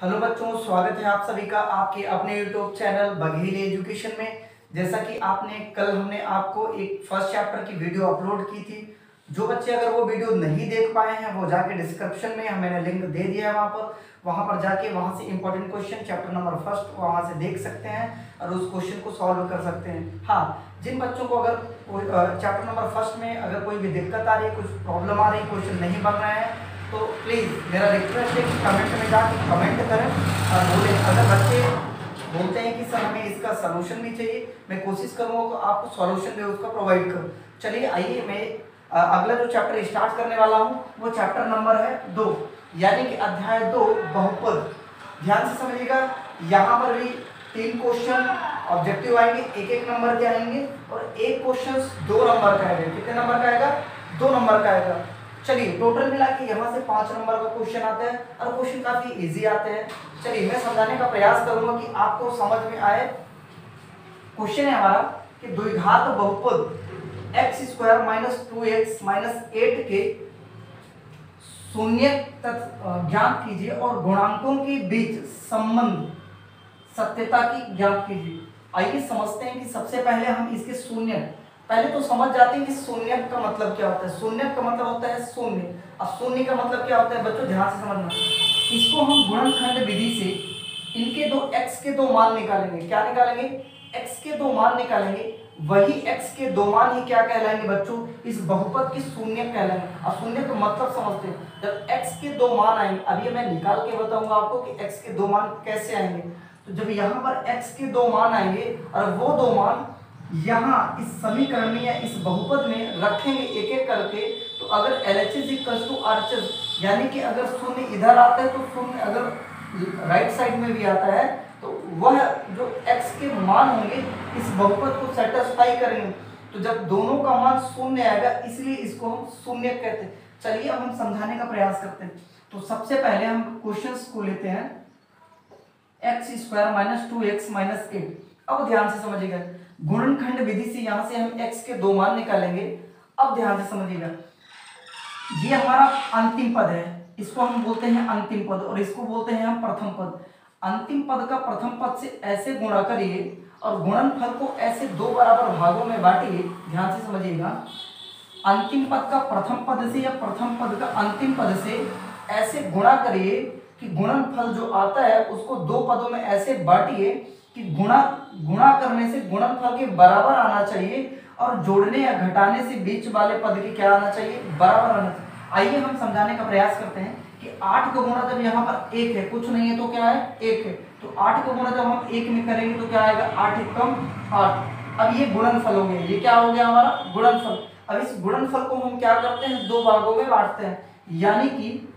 Hello बच्चों, स्वागत है आप सभी का आपके अपने यूट्यूब चैनल बघेली एजुकेशन में। जैसा कि आपने, कल हमने आपको एक फ़र्स्ट चैप्टर की वीडियो अपलोड की थी। जो बच्चे अगर वो वीडियो नहीं देख पाए हैं, वो जाके डिस्क्रिप्शन में मैंने लिंक दे दिया है वहाँ पर। वहाँ पर जाके, वहाँ से important question chapter number first वहाँ से देख सकते हैं और उस क्वेश्चन को सॉल्व कर सकते हैं। हाँ जिन बच्चों को अगर चैप्टर नंबर फ़र्स्ट में अगर कोई भी दिक्कत आ रही है, कुछ प्रॉब्लम आ रही क्वेश्चन नहीं बन रहा है प्लीज़ मेरा रिक्वेस्ट है कि कमेंट में जाके कमेंट करें और बोले, अगर बच्चे बोलते हैं कि सर हमें इसका सोल्यूशन भी चाहिए, मैं कोशिश करूँगा तो आपको सोल्यूशन भी उसका प्रोवाइड करूँ। चलिए, आइए, मैं अगला जो चैप्टर स्टार्ट करने वाला हूँ, वो चैप्टर नंबर है दो, यानी कि अध्याय दो, बहुपद। ध्यान से समझिएगा, यहाँ पर भी तीन क्वेश्चन ऑब्जेक्टिव आएँगे एक एक नंबर के आएँगे, और एक क्वेश्चन दो नंबर का आएगा। कितने नंबर का आएगा? दो नंबर का आएगा। चलिए टोटल मिला के यहाँ से पाँच नंबर का क्वेश्चन आता है और क्वेश्चन काफ़ी इजी आते हैं। चलिए, मैं समझाने का प्रयास करूँगा कि आपको समझ में आए। क्वेश्चन है हमारा कि द्विघात बहुपद x square minus two x minus eight के शून्य ज्ञात कीजिए और गुणांकों के बीच संबंध, सत्यता की ज्ञात कीजिए। आइए समझते हैं कि सबसे पहले हम इसके शून्य पहले तो समझ जाते हैं कि शून्य का मतलब क्या होता है। शून्य का मतलब होता है शून्य। और शून्य का मतलब क्या होता है बच्चों, ध्यान से समझना। इसको हम गुणनखंड विधि से इनके दो x के दो मान निकालेंगे। क्या निकालेंगे? x के दो मान निकालेंगे। वही x के दो मान ही क्या कहलाएँगे बच्चों? इस बहुपद की शून्य कहलाएँगे। और शून्य का मतलब समझते हैं। जब x के दो मान आएँगे, अभी मैं निकाल के बताऊँगा आपको कि x के दो मान कैसे आएँगे। तो जब यहाँ पर x के दो मान आएँगे और वो दो मान यहाँ इस समीकरण में या इस बहुपद में रखेंगे एक एक करके तो अगर एल एच इक्वल टू यानी कि अगर शून्य इधर आता है तो शून्य अगर राइट साइड में भी आता है तो वह जो x के मान होंगे, इस बहुपद को सेटिस्फाई करेंगे। तो जब दोनों का मान शून्य आएगा, इसलिए इसको हम शून्य कहते हैं। चलिए अब हम समझाने का प्रयास करते हैं। तो सबसे पहले हम क्वेश्चंस को लेते हैं। X square minus two x minus eight अब ध्यान से समझिएगा। गुणनखंड विधि से यहाँ से हम x के दो मान निकालेंगे। अब ध्यान से समझिएगा। ये हमारा अंतिम पद है। इसको हम बोलते हैं अंतिम पद और इसको बोलते हैं हम प्रथम पद। अंतिम पद का प्रथम पद से ऐसे गुणा करिए और गुणनफल को ऐसे दो बराबर भागों में बांटिए। ध्यान से समझिएगा। अंतिम पद का प्रथम पद से या प्रथम पद का अंतिम पद से ऐसे गुणा करिए कि गुणनफल जो आता है उसको दो पदों में ऐसे बांटिए कि गुणा गुणा करने से गुणनफल के बराबर आना चाहिए और जोड़ने या घटाने से बीच वाले पद के क्या आना चाहिए? बराबर आना चाहिए। आइए हम समझाने का प्रयास करते हैं कि आठ का गुणा जब यहाँ पर एक है, कुछ नहीं है तो क्या है? एक है। तो आठ का गुणा जब हम एक में करेंगे तो क्या आएगा? आठ एक कम आठ। अब ये गुणनफल हो गया। ये क्या हो गया हमारा? गुणनफल अब इस गुणनफल को हम क्या करते हैं? दो भागों में बांटते हैं। यानी कि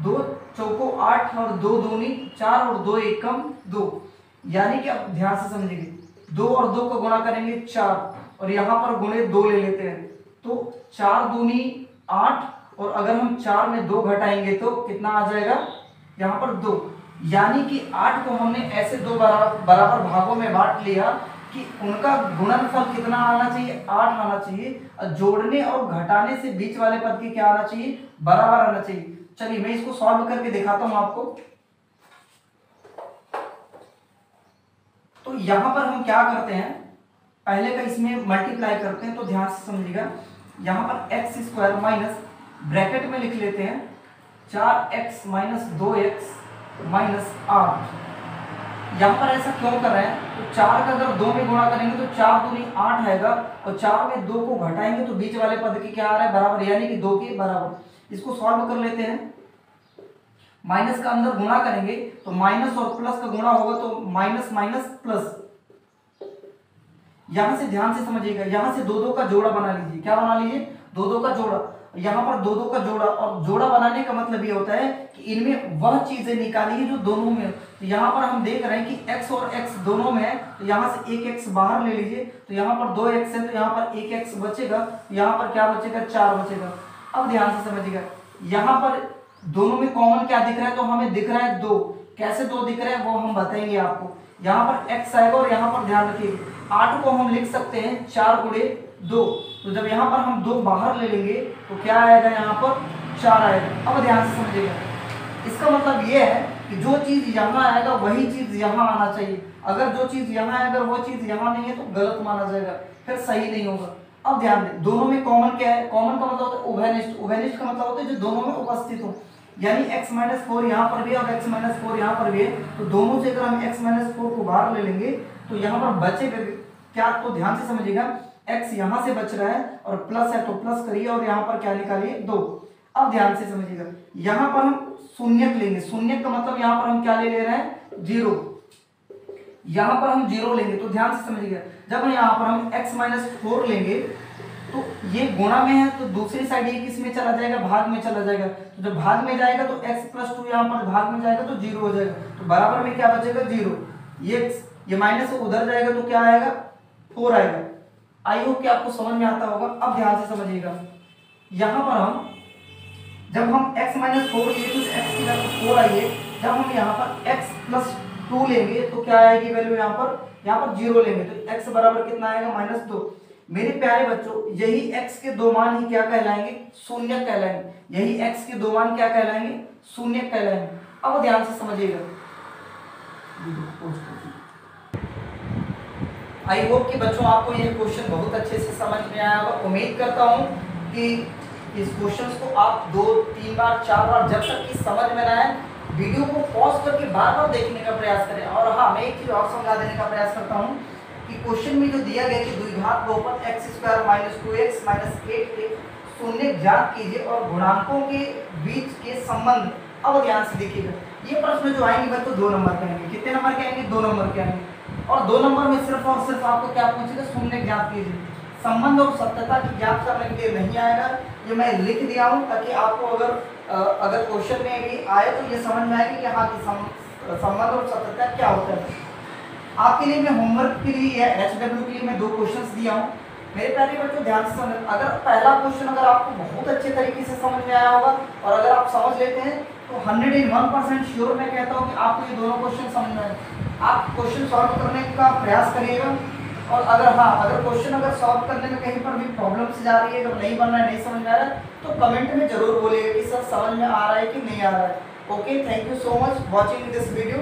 दो चौको आठ और दो दूनी, चार और दो एक कम दो। यानी कि अब ध्यान से समझिए दो और दो को गुणा करेंगे चार, और यहाँ पर गुणे दो ले लेते हैं। तो चार दूनी आठ, और अगर हम चार में दो घटाएँगे तो कितना आ जाएगा? यहाँ पर दो। यानी कि आठ को हमने ऐसे दो बराबर बराबर भागों में बांट लिया कि उनका गुणनफल कितना आना चाहिए? आठ आना चाहिए। और जोड़ने और घटाने से बीच वाले पद की क्या आना चाहिए? बराबर आना चाहिए। चलिए मैं इसको सॉल्व करके दिखाता हूँ आपको। तो यहाँ पर हम क्या करते हैं, पहले का इसमें मल्टीप्लाई करते हैं तो ध्यान से समझिएगा। यहाँ पर एक्स स्क्वायर माइनस ब्रैकेट में लिख लेते हैं। चार एक्स माइनस दो एक्स माइनस आठ। यहाँ पर ऐसा क्यों कर रहे हैं? तो चार का अगर दो में गुणा करेंगे तो चार दूनी आठ आएगा और चार में दो को घटाएँगे तो बीच वाले पद की क्या आ रहा है? बराबर, यानी कि दो के बराबर। इसको सॉल्व कर लेते हैं। माइनस का अंदर गुणा करेंगे तो माइनस और प्लस का गुणा होगा तो माइनस माइनस प्लस। यहाँ से ध्यान से समझिएगा, यहाँ से दो दो का जोड़ा बना लीजिए। क्या बना लीजिए? दो दो का जोड़ा। यहाँ पर दो दो का जोड़ा, और जोड़ा बनाने का मतलब ये होता है कि इनमें वह चीज़ें निकालिए जो दोनों में तो यहाँ पर हम देख रहे हैं कि x और x दोनों में है तो यहाँ से एक x बाहर ले लीजिए। तो यहाँ पर दो x है तो यहाँ पर एक x बचेगा। यहाँ पर क्या बचेगा? चार बचेगा। अब ध्यान से समझिएगा, यहाँ पर दोनों में कॉमन क्या दिख रहा है? तो हमें दिख रहा है दो। कैसे दो दिख रहे हैं वो हम बताएँगे आपको। यहाँ पर x आएगा और यहाँ पर ध्यान रखिए। आठ को हम लिख सकते हैं, चार गुड़े दो। तो जब यहाँ पर हम दो बाहर ले लेंगे तो क्या आएगा यहाँ पर? चार आएगा। अब ध्यान से समझिएगा। इसका मतलब ये है कि जो चीज़ यहाँ आएगा, वही चीज़ यहाँ आना चाहिए। अगर जो चीज़ यहाँ है, अगर वो चीज़ यहाँ नहीं है तो गलत माना जाएगा। फिर सही नहीं होगा। अब ध्यान दें, दोनों में कॉमन क्या है? कॉमन का मतलब होता है उभयनिष्ठ उभयनिष्ठ का मतलब होता है जो दोनों में उपस्थित हो। यानी x माइनस फोर यहाँ पर भी और x माइनस फोर यहाँ पर भी है। तो दोनों से अगर हम x माइनस फोर को बाहर ले लेंगे तो यहाँ पर बचे क्या तो ध्यान से समझिएगा, x यहाँ से बच रहा है और प्लस है तो प्लस करिए और यहाँ पर क्या निकालिए? दो। अब ध्यान से समझिएगा, यहाँ पर हम शून्यक लेंगे। शून्यक का मतलब यहाँ पर हम क्या ले ले रहे हैं? ज़ीरो यहाँ पर हम ज़ीरो लेंगे तो ध्यान से समझिएगा। जब यहाँ पर हम x माइनस फोर लेंगे तो ये गुणा में है तो दूसरी साइड ये किसमें चला जाएगा? भाग में चला जाएगा। तो जब भाग में जाएगा तो x प्लस टू यहाँ पर भाग में जाएगा तो ज़ीरो हो जाएगा। तो बराबर में क्या बचेगा? ज़ीरो। ये ये माइनस उधर जाएगा तो क्या आएगा? फोर आएगा। आई होप कि आपको समझ में आता होगा। अब ध्यान से समझिएगा। यहाँ पर हम, जब हम x माइनस फोर लिए तो x की वैल्यू फोर है। जब हम यहाँ पर x प्लस टू लेंगे तो क्या आएगी वैल्यू यहाँ पर? यहाँ पर ज़ीरो लेंगे तो x बराबर कितना आएगा? माइनस दो मेरे प्यारे बच्चों, यही x के दो मान ही क्या कहलाएँगे? शून्य कहलाएँगे। यही x के दो मान क्या कहलाएँगे? शून्य कहलाएँगे। अब ध्यान से समझिएगा। आई होप कि बच्चों, आपको ये क्वेश्चन बहुत अच्छे से समझ में आया होगा। उम्मीद करता हूँ कि इस क्वेश्चन को आप दो, तीन बार, चार बार जब तक की समझ में ना आए वीडियो को पॉज करके बार बार देखने का प्रयास करें। और हाँ मैं एक चीज़ और समझा देने का प्रयास करता हूँ कि क्वेश्चन में जो दिया गया कि द्विघात बहुपद x square minus two x minus eight के शून्य ज्ञात कीजिए और गुणांकों के बीच के संबंध अब ध्यान से देखिएगा। ये प्रश्न जो आएँगे तो दो नंबर के आएँगे। कितने नंबर के आएँगे? दो नंबर के आएँगे। और दो नंबर में सिर्फ़ और सिर्फ़ आपको क्या पूछेगा? शून्य ज्ञात कीजिए। संबंध और सत्यता की ज्ञात करने के लिए नहीं आएगा ये मैं लिख दिया हूँ ताकि आपको अगर अगर क्वेश्चन में भी आए तो ये समझ में आएगी कि हाँ कि संबंध और सत्यता क्या होता है। आपके लिए मैं होमवर्क के लिए या एच डब्ल्यू के लिए मैं दो क्वेश्चन दिया हूँ। मेरे प्यारे बच्चों ध्यान से समझ, अगर पहला क्वेश्चन अगर आपको बहुत अच्छे तरीके से समझ में आया होगा और अगर आप समझ लेते हैं तो hundred and one percent sure मैं कहता हूँ कि आपको ये दोनों क्वेश्चन समझ में आए। आप क्वेश्चन सॉल्व करने का प्रयास करिएगा। और अगर हाँ अगर क्वेश्चन अगर सॉल्व करने में कहीं पर भी प्रॉब्लम से जा रही है, अगर नहीं बन रहा है, नहीं समझ में आ रहा है तो कमेंट में ज़रूर बोलिएगा कि सर, समझ में आ रहा है कि नहीं आ रहा है। Okay thank you so much watching this video